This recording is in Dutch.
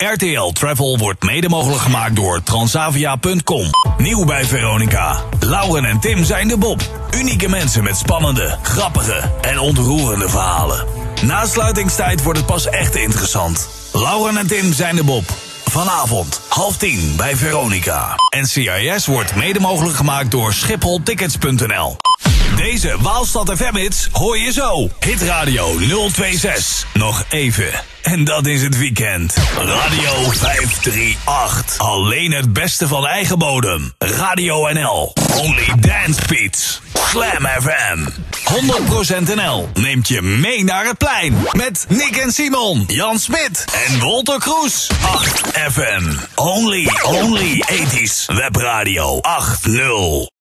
RTL Travel wordt mede mogelijk gemaakt door Transavia.com. Nieuw bij Veronica. Lauren en Tim zijn de Bob. Unieke mensen met spannende, grappige en ontroerende verhalen. Na sluitingstijd wordt het pas echt interessant. Lauren en Tim zijn de Bob. Vanavond, half tien bij Veronica. En CIS wordt mede mogelijk gemaakt door schipholtickets.nl. Deze Waalstad FM hits hoor je zo. Hit Radio 026. Nog even. En dat is het weekend. Radio 538. Alleen het beste van eigen bodem. Radio NL. Only dance beats. Slam FM. 100% NL neemt je mee naar het plein. Met Nick en Simon, Jan Smit en Wolter Kroes. 8 FM. Only, only 80s. Webradio 80.